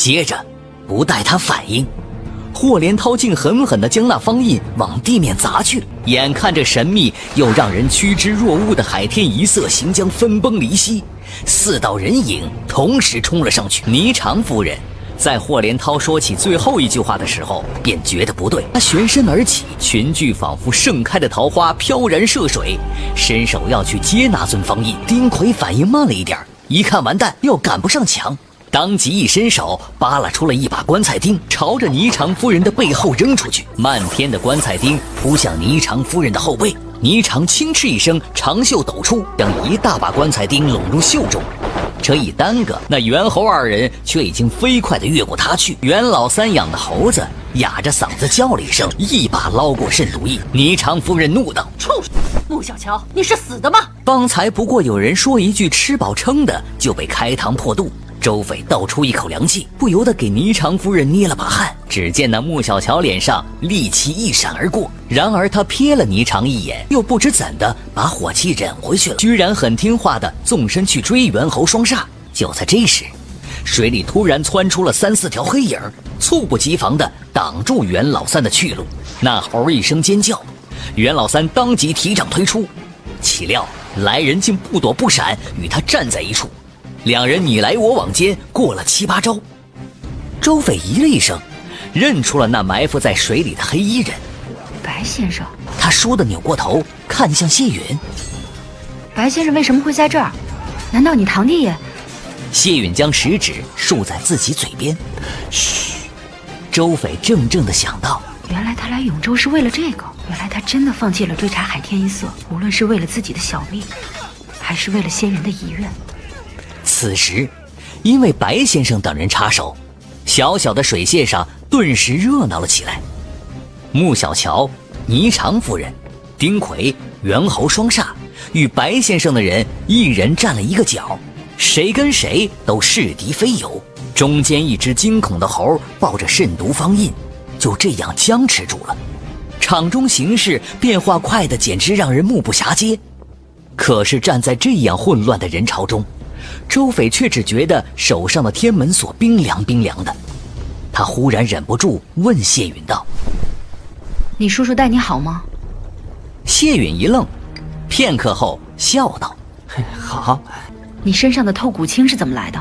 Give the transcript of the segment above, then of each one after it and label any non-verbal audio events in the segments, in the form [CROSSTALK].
接着，不待他反应，霍连涛竟狠狠地将那方印往地面砸去。眼看着神秘又让人趋之若鹜的海天一色行将分崩离析，四道人影同时冲了上去。霓裳夫人。在霍连涛说起最后一句话的时候，便觉得不对。他旋身而起，群聚仿佛盛开的桃花，飘然涉水，伸手要去接那尊方印。丁魁反应慢了一点，一看完蛋，又赶不上墙，当即一伸手扒拉出了一把棺材钉，朝着霓裳夫人的背后扔出去。漫天的棺材钉扑向霓裳夫人的后背，霓裳轻嗤一声，长袖抖出，将一大把棺材钉拢入袖中。这一耽搁，那猿猴二人却已经飞快地越过他去。袁老三养的猴子哑着嗓子叫了一声，一把捞过慎独义。霓裳夫人怒道：“畜生！穆小乔，你是死的吗？方才不过有人说一句吃饱撑的，就被开膛破肚。”周斐倒出一口凉气，不由得给霓裳夫人捏了把汗。只见那穆小乔脸上戾气一闪而过，然而他瞥了霓裳一眼，又不知怎的把火气忍回去了，居然很听话的纵身去追猿猴双煞。就在这时，水里突然窜出了三四条黑影，猝不及防的挡住袁老三的去路。那猴一声尖叫，袁老三当即提掌推出，岂料来人竟不躲不闪，与他站在一处。两人你来我往间过了七八招，周斐咦了一声，认出了那埋伏在水里的黑衣人，白先生。他倏地扭过头看向谢允，白先生为什么会在这儿？难道你堂弟也？谢允将食指竖在自己嘴边，嘘。周斐怔怔地想到，原来他来永州是为了这个，原来他真的放弃了追查海天一色，无论是为了自己的小命，还是为了仙人的遗愿。此时，因为白先生等人插手，小小的水榭上顿时热闹了起来。穆小乔、霓裳夫人、丁魁、猿猴双煞与白先生的人一人站了一个角，谁跟谁都是敌非友。中间一只惊恐的猴抱着慎毒方印，就这样僵持住了。场中形势变化快得简直让人目不暇接。可是站在这样混乱的人潮中，周斐却只觉得手上的天门锁冰凉冰凉的，他忽然忍不住问谢允道：“你叔叔待你好吗？”谢允一愣，片刻后笑道：“好。”你身上的透骨青是怎么来的？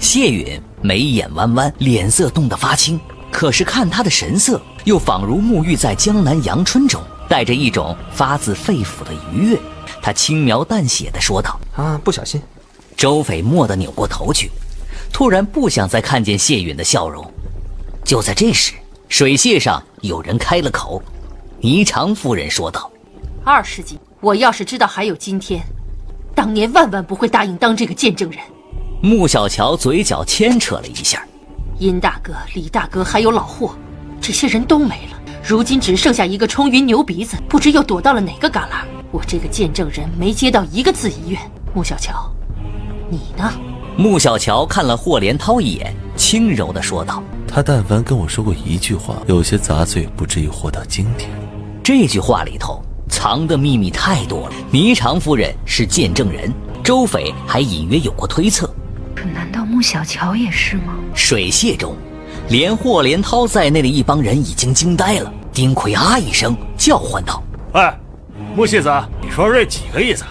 谢允眉眼弯弯，脸色冻得发青，可是看他的神色，又仿如沐浴在江南阳春中，带着一种发自肺腑的愉悦。他轻描淡写的说道：“啊，不小心。”周斐蓦地扭过头去，突然不想再看见谢允的笑容。就在这时，水榭上有人开了口，霓裳夫人说道：“二师姐，我要是知道还有今天，当年万万不会答应当这个见证人。”穆小乔嘴角牵扯了一下，殷大哥、李大哥还有老霍，这些人都没了，如今只剩下一个冲云牛鼻子，不知又躲到了哪个旮旯。我这个见证人没接到一个字遗愿。穆小乔。你呢？穆小乔看了霍连涛一眼，轻柔地说道：“他但凡跟我说过一句话，有些杂碎不至于活到今天。”这句话里头藏的秘密太多了。霓裳夫人是见证人，周斐还隐约有过推测。可难道穆小乔也是吗？水榭中，连霍连涛在内的一帮人已经惊呆了。丁魁啊一声叫唤道：“喂，穆戏子，你说这几个意思？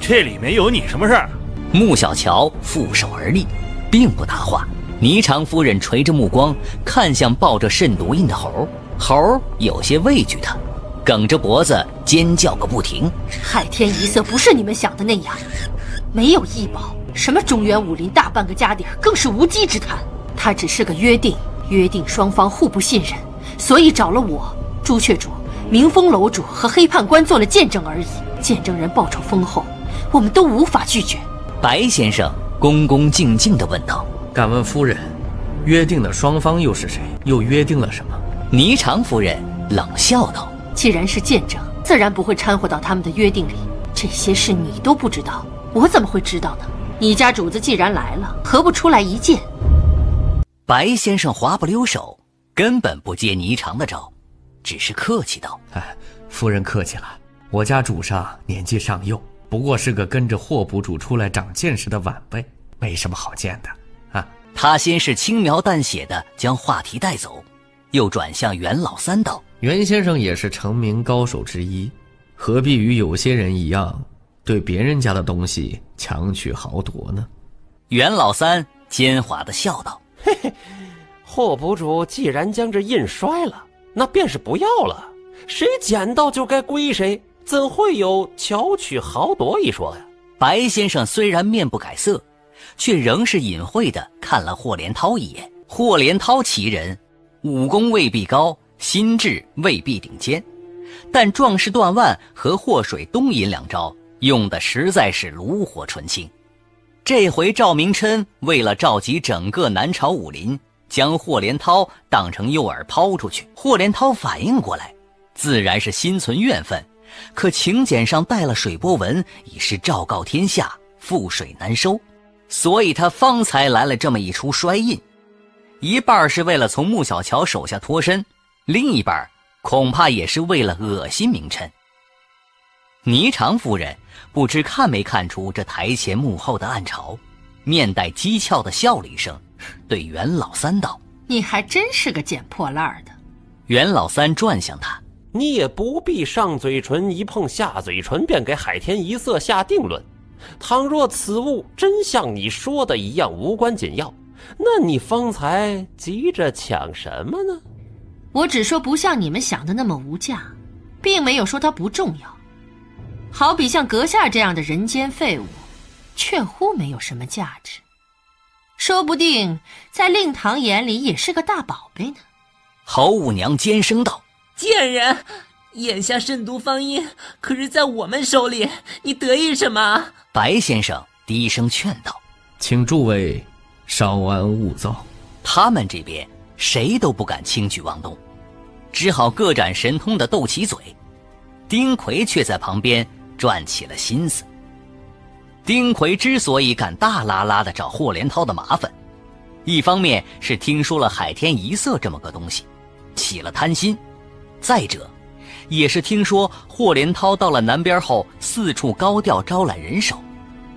这里面有你什么事儿？”穆小乔负手而立，并不答话。霓裳夫人垂着目光看向抱着慎毒印的猴，猴有些畏惧他，梗着脖子尖叫个不停。海天一色不是你们想的那样，没有异宝，什么中原武林大半个家底更是无稽之谈。他只是个约定，约定双方互不信任，所以找了我朱雀主、明风楼主和黑判官做了见证而已。见证人报酬丰厚，我们都无法拒绝。白先生恭恭敬敬地问道：“敢问夫人，约定的双方又是谁？又约定了什么？”霓裳夫人冷笑道：“既然是见证，自然不会掺和到他们的约定里。这些事你都不知道，我怎么会知道呢？你家主子既然来了，何不出来一见？”白先生滑不溜手，根本不接霓裳的招，只是客气道：“哎，夫人客气了，我家主上年纪尚幼。”不过是个跟着霍捕主出来长见识的晚辈，没什么好见的，啊！他先是轻描淡写的将话题带走，又转向袁老三道：“袁先生也是成名高手之一，何必与有些人一样，对别人家的东西强取豪夺呢？”袁老三奸猾的笑道：“嘿嘿，霍捕主既然将这印摔了，那便是不要了。谁捡到就该归谁，怎会有巧取豪夺一说呀？”白先生虽然面不改色。却仍是隐晦的看了霍连涛一眼。霍连涛其人，武功未必高，心智未必顶尖，但壮士断腕和祸水东引两招用的实在是炉火纯青。这回赵明琛为了召集整个南朝武林，将霍连涛当成诱饵抛出去。霍连涛反应过来，自然是心存怨愤，可请柬上带了水波纹，已是昭告天下，覆水难收。所以他方才来了这么一出摔印，一半是为了从穆小乔手下脱身，另一半恐怕也是为了恶心明琛。霓裳夫人不知看没看出这台前幕后的暗潮，面带讥诮的笑了一声，对袁老三道：“你还真是个捡破烂的。”袁老三转向他：“你也不必上嘴唇一碰下嘴唇，便给海天一色下定论。”倘若此物真像你说的一样无关紧要，那你方才急着抢什么呢？我只说不像你们想的那么无价，并没有说它不重要。好比像阁下这样的人间废物，确乎没有什么价值，说不定在令堂眼里也是个大宝贝呢。侯五娘尖声道：“贱人！”眼下慎独方音，可是在我们手里，你得意什么？白先生低声劝道：“请诸位稍安勿躁。”他们这边谁都不敢轻举妄动，只好各展神通的斗起嘴。丁奎却在旁边转起了心思。丁奎之所以敢大拉拉的找霍连涛的麻烦，一方面是听说了海天一色这么个东西，起了贪心；再者，也是听说霍连涛到了南边后，四处高调招揽人手，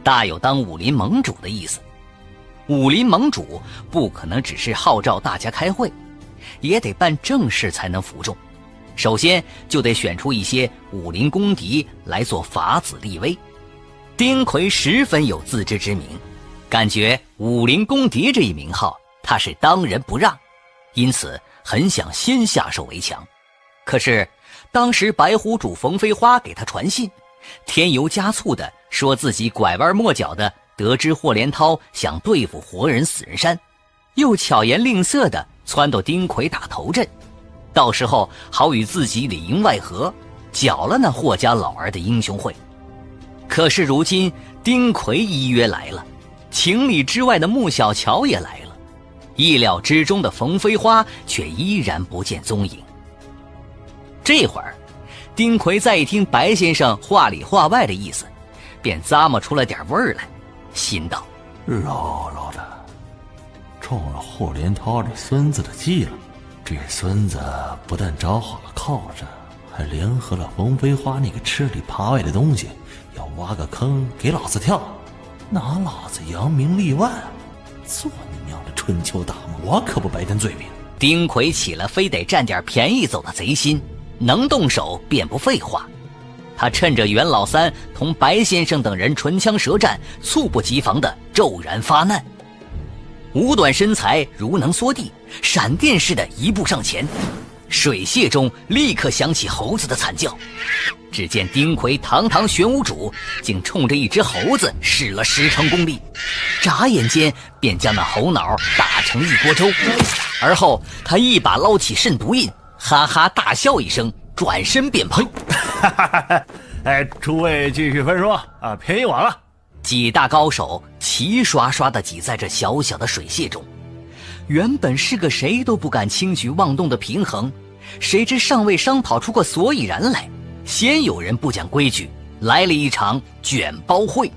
大有当武林盟主的意思。武林盟主不可能只是号召大家开会，也得办正事才能服众。首先就得选出一些武林公敌来做法子立威。丁奎十分有自知之明，感觉武林公敌这一名号他是当仁不让，因此很想先下手为强。可是。当时白狐主冯飞花给他传信，添油加醋的说自己拐弯抹角的得知霍连涛想对付活人死人山，又巧言令色的撺掇丁奎打头阵，到时候好与自己里应外合，搅了那霍家老儿的英雄会。可是如今丁奎依约来了，情理之外的穆小乔也来了，意料之中的冯飞花却依然不见踪影。这会儿，丁奎再一听白先生话里话外的意思，便咂摸出了点味儿来，心道：“姥姥的，中了霍连涛这孙子的计了。这孙子不但找好了靠山，还联合了冯飞花那个吃里扒外的东西，要挖个坑给老子跳，拿老子扬名立万。做你娘的春秋大梦，我可不白担罪名。”丁奎起了非得占点便宜走的贼心。能动手便不废话，他趁着袁老三同白先生等人唇枪舌战，猝不及防的骤然发难。五短身材如能缩地，闪电似的一步上前，水榭中立刻响起猴子的惨叫。只见丁奎堂堂玄武主，竟冲着一只猴子使了十成功力，眨眼间便将那猴脑打成一锅粥，而后他一把捞起慎毒印。哈哈大笑一声，转身便跑。[LAUGHS] 哎，诸位继续分说啊，便宜我了。几大高手齐刷刷地挤在这小小的水榭中，原本是个谁都不敢轻举妄动的平衡，谁知尚未商讨出个所以然来，先有人不讲规矩，来了一场卷包会。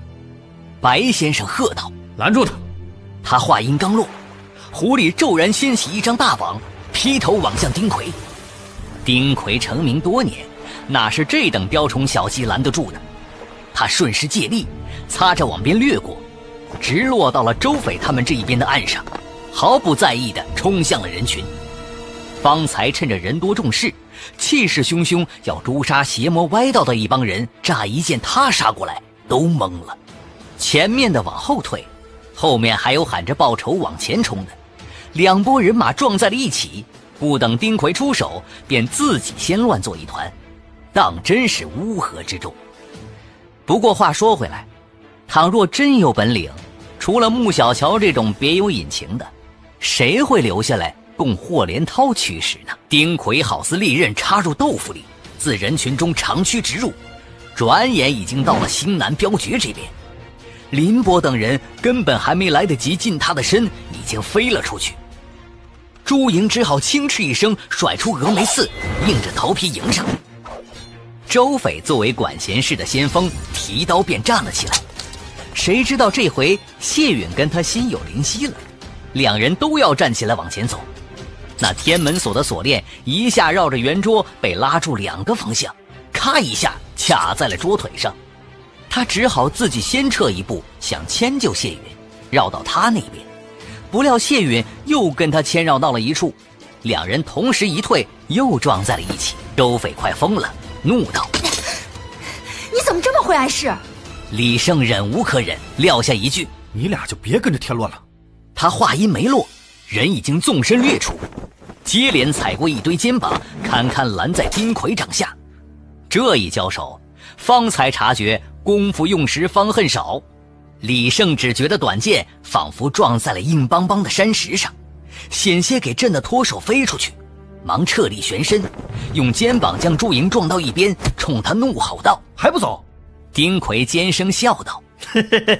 白先生喝道：“拦住他！”他话音刚落，湖里骤然掀起一张大网，劈头网向丁奎。丁奎成名多年，哪是这等雕虫小技拦得住的？他顺势借力，擦着网边掠过，直落到了周匪他们这一边的岸上。毫不在意地冲向了人群。方才趁着人多众势，气势汹汹要诛杀邪魔歪道的一帮人，乍一见他杀过来，都懵了。前面的往后退，后面还有喊着报仇往前冲的，两拨人马撞在了一起，不等丁魁出手，便自己先乱作一团，当真是乌合之众。不过话说回来，倘若真有本领，除了穆小乔这种别有隐情的，谁会留下来供霍连涛驱使呢？丁魁好似利刃插入豆腐里，自人群中长驱直入，转眼已经到了兴南镖局这边。林波等人根本还没来得及近他的身，已经飞了出去。朱莹只好轻嗤一声，甩出峨眉刺，硬着头皮迎上。周斐作为管闲事的先锋，提刀便站了起来。谁知道这回谢允跟他心有灵犀了，两人都要站起来往前走。那天门锁的锁链一下绕着圆桌被拉住两个方向，咔一下卡在了桌腿上。他只好自己先撤一步，想迁就谢允，绕到他那边。不料谢允又跟他牵绕到了一处，两人同时一退，又撞在了一起。周斐快疯了，怒道：“你怎么这么会碍事？”李胜忍无可忍，撂下一句：“你俩就别跟着添乱了。”他话音没落，人已经纵身掠出，接连踩过一堆肩膀，堪堪拦在丁魁掌下。这一交手，方才察觉功夫用时方恨少。李胜只觉得短剑仿佛撞在了硬邦邦的山石上，险些给震得脱手飞出去，忙撤力旋身，用肩膀将祝莹撞到一边，冲他怒吼道：“还不走！”丁魁尖声笑道：“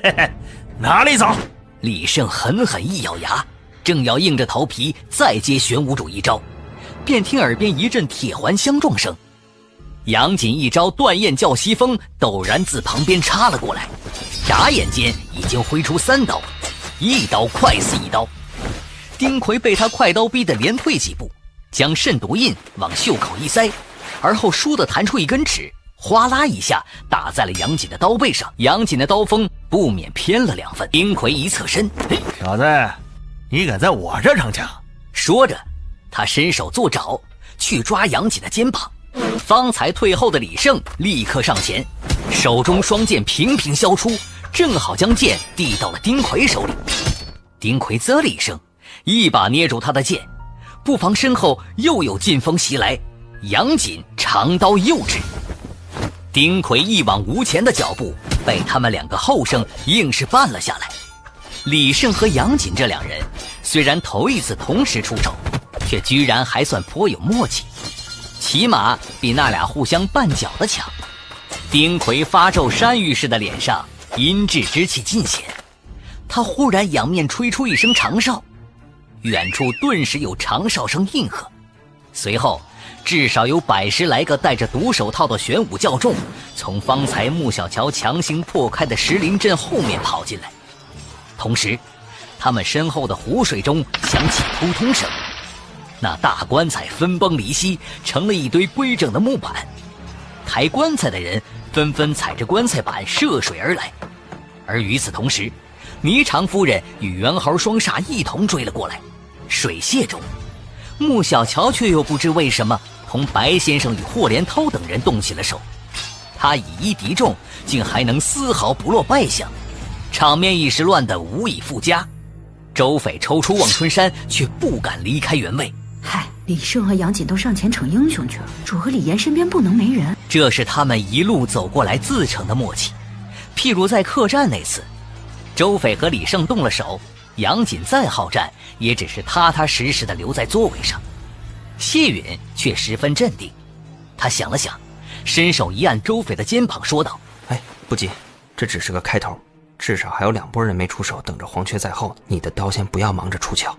[LAUGHS] 哪里走？”李胜狠狠一咬牙，正要硬着头皮再接玄武主一招，便听耳边一阵铁环相撞声，杨锦一招断雁叫西风陡然自旁边插了过来。眨眼间，已经挥出三刀，一刀快似一刀。丁魁被他快刀逼得连退几步，将慎毒印往袖口一塞，而后倏地弹出一根尺，哗啦一下打在了杨锦的刀背上。杨锦的刀锋不免偏了两分。丁魁一侧身，嘿，小子，你敢在我这逞强？说着，他伸手做爪，去抓杨锦的肩膀。方才退后的李胜立刻上前，手中双剑频频削出。正好将剑递到了丁魁手里，丁魁啧了一声，一把捏住他的剑，不防身后又有劲风袭来，杨锦长刀又至，丁魁一往无前的脚步被他们两个后生硬是绊了下来。李胜和杨锦这两人虽然头一次同时出手，却居然还算颇有默契，起码比那俩互相绊脚的强。丁魁发皱山芋似的脸上。阴鸷之气尽显，他忽然仰面吹出一声长哨，远处顿时有长哨声应和。随后，至少有百十来个戴着毒手套的玄武教众，从方才穆小乔强行破开的石林阵后面跑进来。同时，他们身后的湖水中响起扑通声，那大棺材分崩离析，成了一堆规整的木板。抬棺材的人纷纷踩着棺材板涉水而来。而与此同时，霓裳夫人与猿猴双煞一同追了过来。水泄中，穆小乔却又不知为什么同白先生与霍连涛等人动起了手。他以一敌众，竟还能丝毫不落败相，场面一时乱得无以复加。周斐抽出望春山，却不敢离开原位。嗨，李胜和杨锦都上前逞英雄去了，主和李岩身边不能没人。这是他们一路走过来自成的默契。譬如在客栈那次，周斐和李胜动了手，杨锦再好战，也只是踏踏实实的留在座位上。谢允却十分镇定，他想了想，伸手一按周斐的肩膀，说道：“哎，不急，这只是个开头，至少还有两拨人没出手，等着黄雀在后。[LAUGHS] 你的刀先不要忙着出鞘。”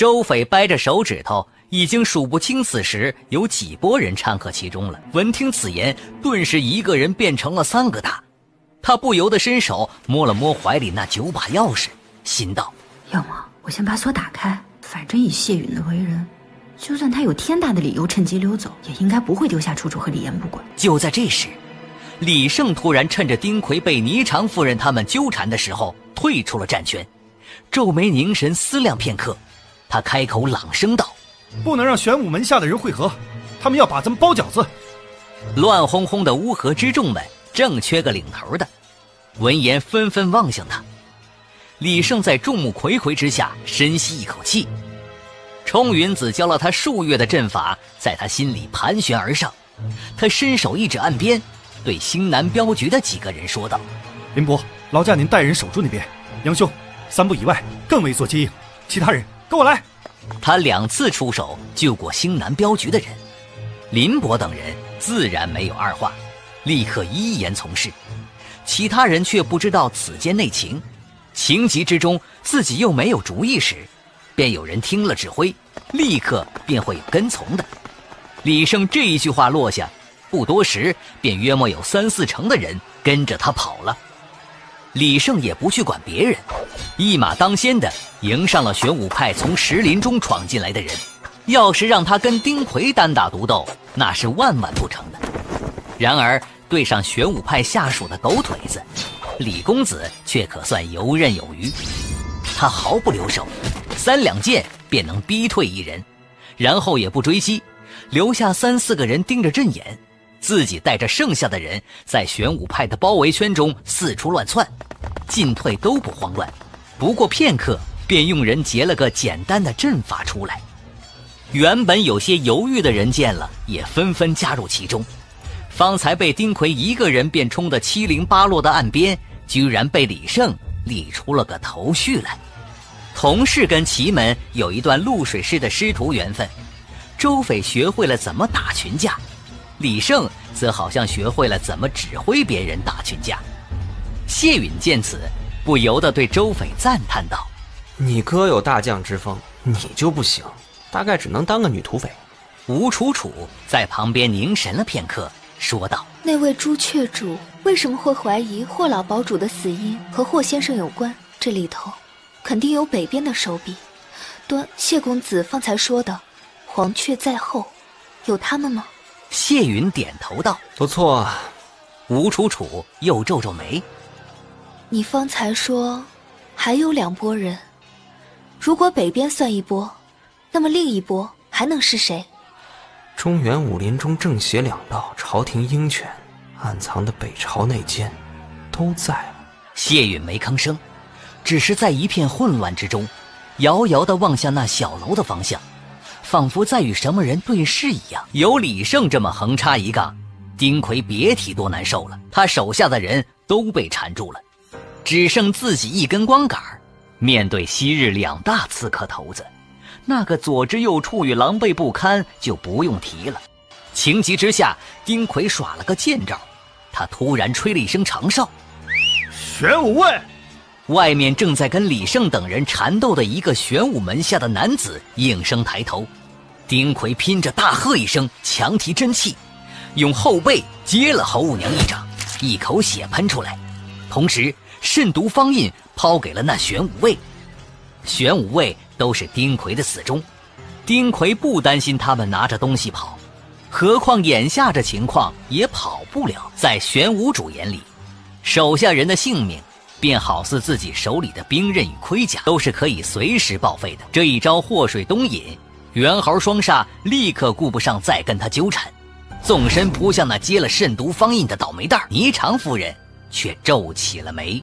周斐掰着手指头，已经数不清此时有几拨人掺和其中了。闻听此言，顿时一个人变成了三个大。他不由得伸手摸了摸怀里那九把钥匙，心道：“要么我先把锁打开，反正以谢允的为人，就算他有天大的理由趁机溜走，也应该不会丢下楚楚和李岩不管。”就在这时，李胜突然趁着丁魁被霓裳夫人他们纠缠的时候退出了战圈，皱眉凝神思量片刻，他开口朗声道：“不能让玄武门下的人会合，他们要把咱们包饺子。”乱哄哄的乌合之众们正缺个领头的，闻言纷纷望向他。李胜在众目睽睽之下深吸一口气，冲云子教了他数月的阵法，在他心里盘旋而上。他伸手一指岸边，对兴南镖局的几个人说道：“林伯，劳驾您带人守住那边。杨兄，三步以外更为做接应。其他人跟我来。”他两次出手救过兴南镖局的人，林伯等人自然没有二话，立刻依言从事。其他人却不知道此间内情。情急之中，自己又没有主意时，便有人听了指挥，立刻便会有跟从的。李胜这一句话落下，不多时，便约莫有三四成的人跟着他跑了。李胜也不去管别人，一马当先的迎上了玄武派从石林中闯进来的人。要是让他跟丁魁单打独斗，那是万万不成的。然而对上玄武派下属的狗腿子。李公子却可算游刃有余，他毫不留手，三两剑便能逼退一人，然后也不追击，留下三四个人盯着阵眼，自己带着剩下的人在玄武派的包围圈中四处乱窜，进退都不慌乱。不过片刻，便用人结了个简单的阵法出来。原本有些犹豫的人见了，也纷纷加入其中。方才被丁魁一个人便冲得七零八落的岸边。居然被李胜理出了个头绪来。同是跟奇门有一段露水式的师徒缘分，周斐学会了怎么打群架，李胜则好像学会了怎么指挥别人打群架。谢允见此，不由得对周斐赞叹道：“你哥有大将之风，你就不行，大概只能当个女土匪。”吴楚楚在旁边凝神了片刻，说道。那位朱雀主为什么会怀疑霍老堡主的死因和霍先生有关？这里头肯定有北边的手笔。端谢公子方才说的“黄雀在后”，有他们吗？谢云点头道：“不错。”吴楚楚又皱皱眉：“你方才说还有两拨人，如果北边算一波，那么另一波还能是谁？”中原武林中正邪两道，朝廷鹰犬，暗藏的北朝内奸，都在。谢允没吭声，只是在一片混乱之中，遥遥地望向那小楼的方向，仿佛在与什么人对视一样。有李胜这么横插一杠，丁魁别提多难受了。他手下的人都被缠住了，只剩自己一根光杆面对昔日两大刺客头子。那个左支右绌与狼狈不堪就不用提了。情急之下，丁魁耍了个贱招，他突然吹了一声长哨。玄武卫，外面正在跟李胜等人缠斗的一个玄武门下的男子应声抬头。丁魁拼着大喝一声，强提真气，用后背接了侯五娘一掌，一口血喷出来，同时慎毒方印抛给了那玄武卫。玄武卫。都是丁魁的死忠，丁魁不担心他们拿着东西跑，何况眼下这情况也跑不了。在玄武主眼里，手下人的性命便好似自己手里的兵刃与盔甲，都是可以随时报废的。这一招祸水东引，猿猴双煞立刻顾不上再跟他纠缠，纵身扑向那接了慎毒方印的倒霉蛋。霓裳夫人却皱起了眉。